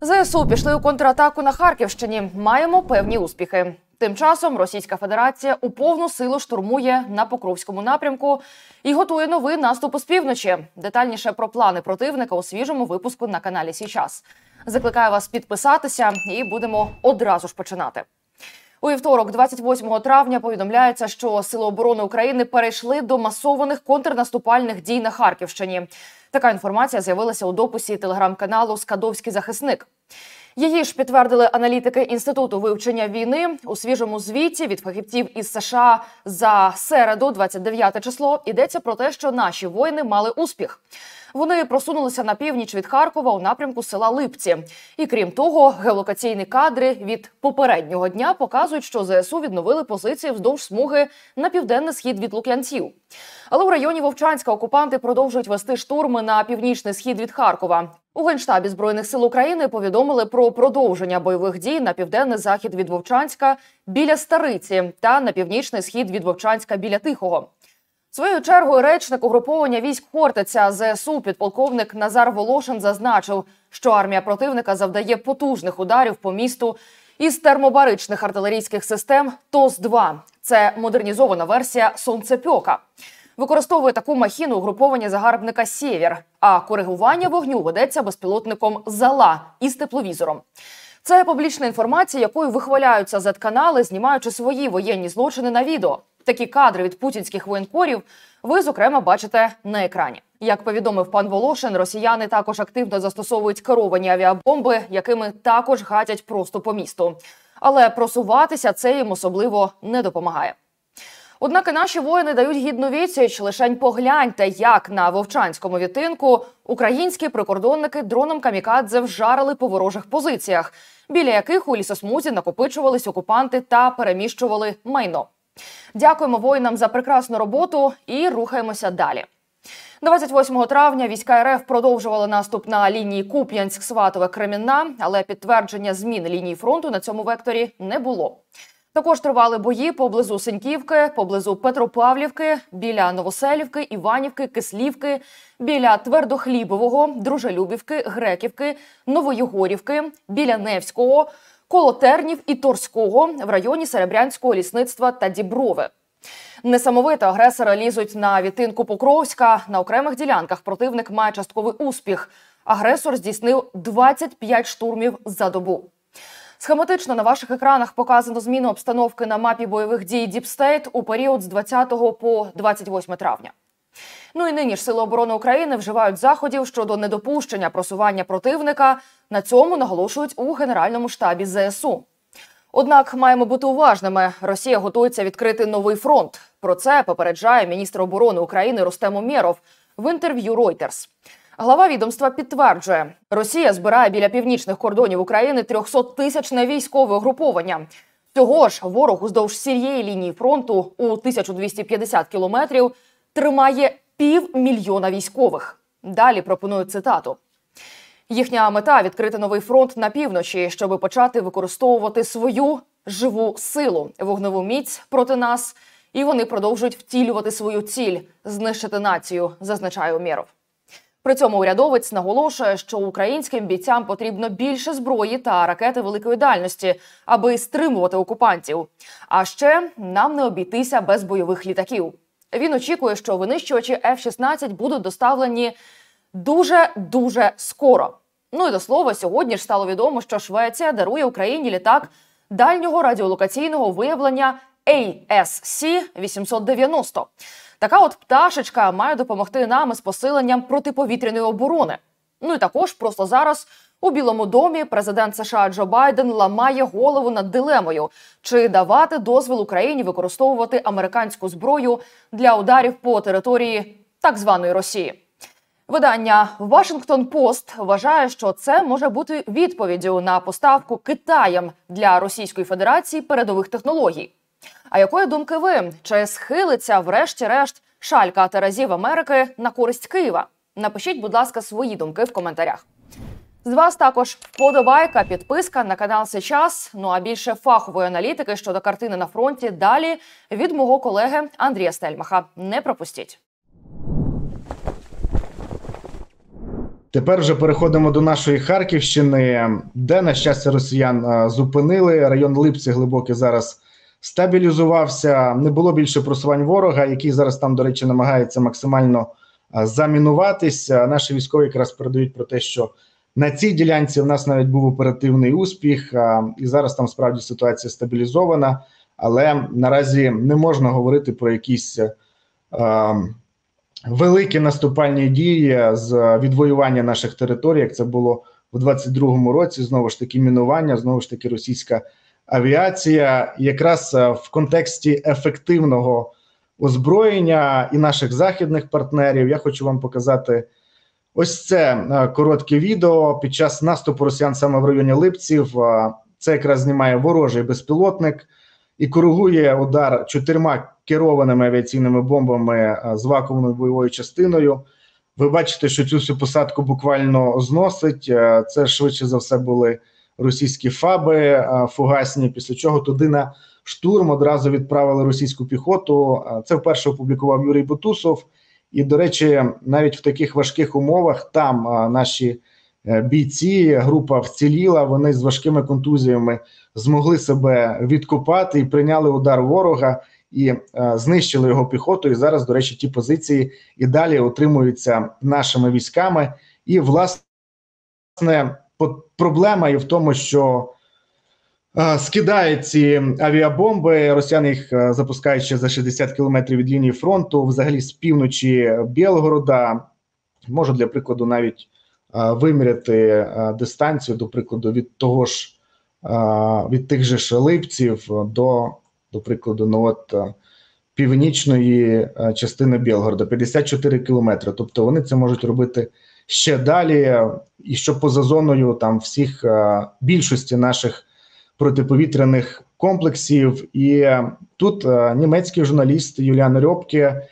ЗСУ пішли у контратаку на Харківщині. Маємо певні успіхи. Тим часом Російська Федерація у повну силу штурмує на Покровському напрямку і готує новий наступ з півночі. Детальніше про плани противника у свіжому випуску на каналі Січас. Закликаю вас підписатися і будемо одразу ж починати. У вівторок, 28 травня, повідомляється, що Сили оборони України перейшли до масованих контрнаступальних дій на Харківщині. Така інформація з'явилася у дописі телеграм-каналу Скадовський захисник. Її ж підтвердили аналітики інституту вивчення війни у свіжому звіті від фахівців із США за середу, 29 число. Йдеться про те, що наші воїни мали успіх. Вони просунулися на північ від Харкова у напрямку села Липці. І крім того, геолокаційні кадри від попереднього дня показують, що ЗСУ відновили позиції вздовж смуги на південний схід від Лук'янців. Але у районі Вовчанська окупанти продовжують вести штурми на північний схід від Харкова. У генштабі збройних сил України повідомили про продовження бойових дій на південний захід від Вовчанська біля Стариці та на північний схід від Вовчанська біля Тихого. Своєю чергою речник угруповання військ Хортиця ЗСУ підполковник Назар Волошин зазначив, що армія противника завдає потужних ударів по місту із термобаричних артилерійських систем ТОС-2. Це модернізована версія сонцепьока. Використовує таку махіну угруповання загарбника Сєвєр, а коригування вогню ведеться безпілотником Зала із тепловізором. Це публічна інформація, якою вихваляються Z-канали, знімаючи свої воєнні злочини на відео. Такі кадри від путінських воєнкорів ви зокрема бачите на екрані. Як повідомив пан Волошин, росіяни також активно застосовують керовані авіабомби, якими також гатять просто по місту. Але просуватися це їм особливо не допомагає. Однак і наші воїни дають гідну відсіч. Лишень погляньте, як на вовчанському відтинку українські прикордонники дроном камікадзе вжарили по ворожих позиціях, біля яких у лісосмузі накопичувались окупанти та переміщували майно. Дякуємо воїнам за прекрасну роботу і рухаємося далі. 28 травня війська РФ продовжували наступ на лінії Куп'янськ, Сватове, Кремінна, але підтвердження змін лінії фронту на цьому векторі не було. Також тривали бої поблизу Синьківки, поблизу Петропавлівки, біля Новоселівки, Іванівки, Кислівки, біля Твердохлібового, Дружелюбівки, Греківки, Новоєгорівки, біля Невського, коло Тернів і Торського в районі Серебрянського лісництва та Діброви. Несамовито агресори лізуть на відтинку Покровська. На окремих ділянках противник має частковий успіх. Агресор здійснив 25 штурмів за добу. Схематично на ваших екранах показано зміну обстановки на мапі бойових дій DeepState у період з 20 по 28 травня. Ну і нині ж сили оборони України вживають заходів щодо недопущення просування противника. На цьому наголошують у генеральному штабі ЗСУ. Однак маємо бути уважними. Росія готується відкрити новий фронт. Про це попереджає міністр оборони України Рустем Умєров в інтерв'ю Reuters. Глава відомства підтверджує, Росія збирає біля північних кордонів України 300-тисячне військове угруповання. Цього ж ворог уздовж всієї лінії фронту у 1250 кілометрів тримає півмільйона військових. Далі пропоную цитату. Їхня мета відкрити новий фронт на півночі, щоб почати використовувати свою живу силу, вогневу міць проти нас, і вони продовжують втілювати свою ціль знищити націю, зазначає Умєров. При цьому урядовець наголошує, що українським бійцям потрібно більше зброї та ракети великої дальності, аби стримувати окупантів. А ще нам не обійтися без бойових літаків. Він очікує, що винищувачі F-16 будуть доставлені дуже дуже скоро. Ну і до слова, сьогодні ж стало відомо, що Швеція дарує Україні літак дальнього радіолокаційного виявлення ASC 890 Така от пташечка має допомогти нам із посиленням протиповітряної оборони. Ну і також просто зараз у Білому домі президент США Джо Байден ламає голову над дилемою, чи давати дозвіл Україні використовувати американську зброю для ударів по території так званої Росії. Видання Washington Post вважає, що це може бути відповіддю на поставку Китаєм для Російської Федерації передових технологій. А якої думки ви? Чи схилиться, врешті-решт, шалька Теразів Америки на користь Києва? Напишіть, будь ласка, свої думки в коментарях. З вас також вподобайка, підписка на канал Сейчас. Ну а більше фахової аналітики щодо картини на фронті далі від мого колеги Андрія Стельмаха. Не пропустіть. Тепер вже переходимо до нашої Харківщини, де, на щастя, росіян зупинили. Район Липці глибокий зараз стабілізувався. Не було більше просувань ворога, який зараз там, до речі, намагається максимально замінуватися. Наші військові якраз передають про те, що на цій ділянці в нас навіть був оперативний успіх, і зараз там справді ситуація стабілізована, але наразі не можна говорити про якісь. Великі наступальні дії з відвоювання наших територій, як це було у 22-му році. Знову ж таки, мінування, знову ж таки, російська авіація, якраз в контексті ефективного озброєння і наших західних партнерів. Я хочу вам показати ось це коротке відео під час наступу росіян саме в районі Липців. Це якраз знімає ворожий безпілотник і коригує удар чотирма керованими авіаційними бомбами з вакуумною бойовою частиною. Ви бачите, що цю всю посадку буквально зносить. Це швидше за все були російські фаби фугасні. Після чого туди на штурм одразу відправили російську піхоту. Це вперше опублікував Юрій Бутусов. І, до речі, навіть в таких важких умовах там наші е, бійці, група вціліла. Вони з важкими контузіями змогли себе відкупати і прийняли удар ворога і е, знищили його піхоту. І зараз, до речі, ті позиції і далі отримуються нашими військами. І власне проблема і в тому, що е, скидають ці авіабомби. Росіяни їх е, запускають ще за 60 кілометрів від лінії фронту, взагалі з півночі Білгорода. Можу для прикладу навіть е, виміряти дистанцію, до прикладу, від того ж від тих же шалипців до до прикладу, ну от північної частини Білгорода 54 кілометри. Тобто вони це можуть робити ще далі, і що поза зоною там всіх більшості наших протиповітряних комплексів. І тут німецький журналіст Юліан Рьопке,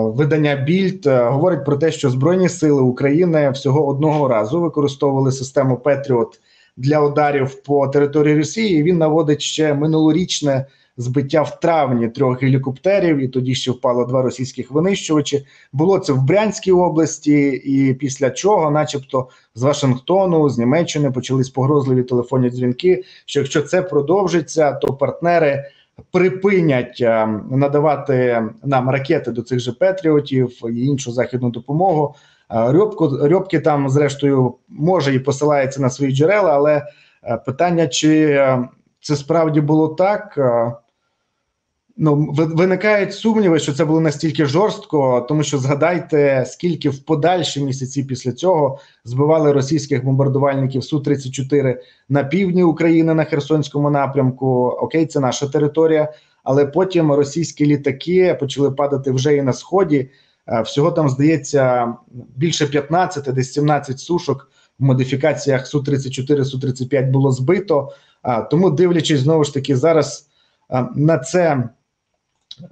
видання Більд говорить про те, що Збройні сили України всього одного разу використовували систему Петріот для ударів по території Росії. і Він наводить ще минулорічне збиття в травні трьох гелікоптерів, і тоді ще впало два російських винищувачі. Було це в Брянській області, і після чого, начебто, з Вашингтону, з Німеччини почались погрозливі телефонні дзвінки. Що якщо це продовжиться, то партнери. Припинять е, надавати нам ракети до цих же Петріотів і іншу західну допомогу. Е, Рьобко Рьобки там, зрештою, може і посилається на свої джерела, але е, питання, чи це справді було так, Ну, виникають сумніви, що це було настільки жорстко, тому що згадайте, скільки в подальші місяці після цього збивали російських бомбардувальників су 34 на півдні України на Херсонському напрямку. Окей, це наша територія, але потім російські літаки почали падати вже і на сході. Е, всього там здається більше 15, десь 17 сушок в модифікаціях су 34 су 35 було збито. Тому, дивлячись знову ж таки зараз на це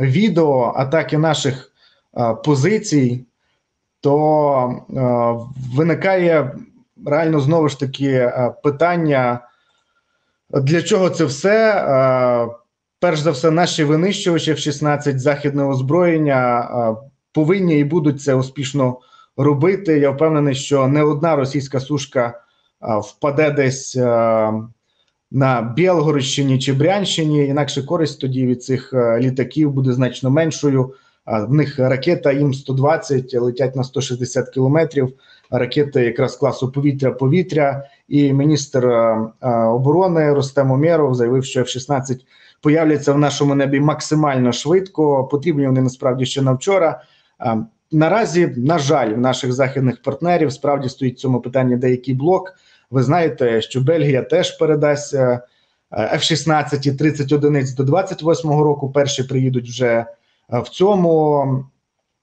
відео атаки наших позицій, то виникає реально знову ж таки питання, для чого це все? Перш за все, наші винищувачі в 16 західного озброєння повинні і будуть це успішно робити. Я впевнений, що не одна російська сушка впаде десь. На Білгородщині чи Брянщині. Інакше користь тоді від цих е, літаків буде значно меншою. В них ракета ім 120 летять на 160 кілометрів. Ракети якраз класу повітря-повітря. І міністр е, е, оборони Ростем Умєров заявив, що F-16 появляться в нашому небі максимально швидко. Потрібні вони насправді ще на вчора. Наразі, на жаль, в наших західних партнерів справді стоїть в цьому питанні деякий блок. Ви знаєте, що Бельгія теж передасть е, F-16 і 30 одиниць до 28-го року. Перші приїдуть вже е, в цьому.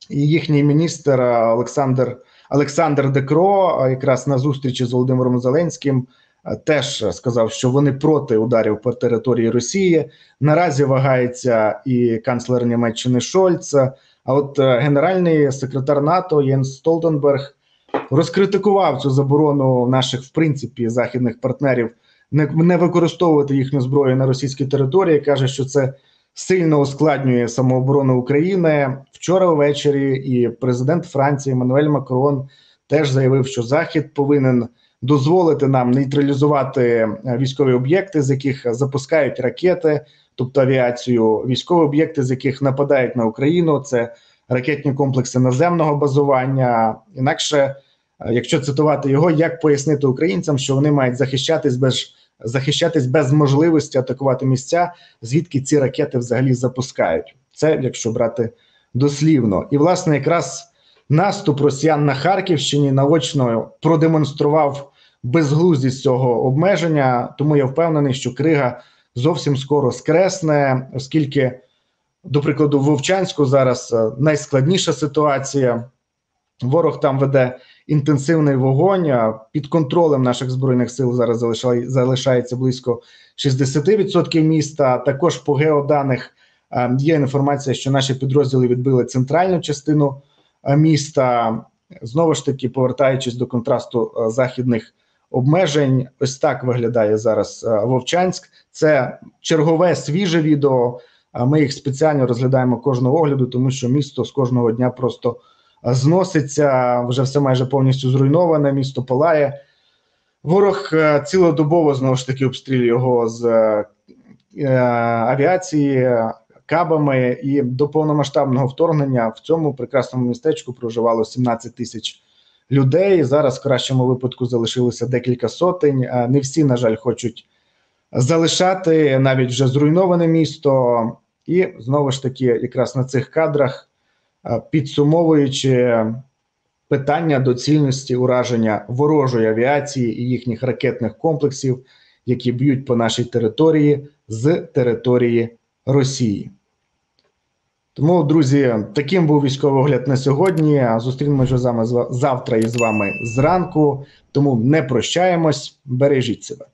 І їхній міністр Олександр Олександр Декро, якраз на зустрічі з Володимиром Зеленським, е, теж сказав, що вони проти ударів по території Росії. Наразі вагається і канцлер Німеччини Шольц. А от генеральний секретар НАТО Єнс Столтенберг розкритикував цю заборону наших в принципі західних партнерів не, не використовувати їхню зброю на російській території. каже, що це сильно ускладнює самооборону України вчора ввечері. І президент Франції Мануель Макрон теж заявив, що Захід повинен дозволити нам нейтралізувати е, військові об'єкти, з яких запускають ракети, тобто авіацію, військові об'єкти, з яких нападають на Україну. Це ракетні комплекси наземного базування. Інакше, якщо цитувати його, як пояснити українцям, що вони мають захищатись без захищатись без можливості атакувати місця, звідки ці ракети взагалі запускають. Це якщо брати дослівно, і власне якраз наступ росіян на Харківщині наочно продемонстрував безглуздість цього обмеження. Тому я впевнений, що Крига зовсім скоро скресне, оскільки, до прикладу, в Вовчанську зараз е, найскладніша ситуація. Ворог там веде інтенсивний вогонь. Під контролем наших збройних сил зараз залишає, залишається близько 60% міста. Також по геоданих е, є інформація, що наші підрозділи відбили центральну частину е, міста. Знову ж таки, повертаючись до контрасту е, західних обмежень, ось так виглядає зараз Вовчанськ. Це чергове свіже відео. Ми їх спеціально розглядаємо кожного огляду, тому що місто з кожного дня просто зноситься. Вже все майже повністю зруйноване. Місто палає. Ворог е, цілодобово знову ж таки обстрілює його з е, авіації, кабами, і до повномасштабного вторгнення в цьому прекрасному містечку проживало 17 тисяч людей. Зараз в кращому випадку залишилося декілька сотень. Е, Не всі, на жаль, хочуть залишати навіть вже зруйноване місто. І знову ж таки, якраз на цих кадрах, підсумовуючи питання доцільності ураження ворожої авіації і їхніх ракетних комплексів, які б'ють по нашій території з території Росії. Тому, друзі, таким був військовий огляд на сьогодні. Зустрінемося з вами завтра і з вами зранку. Тому не прощаємось, бережіть себе.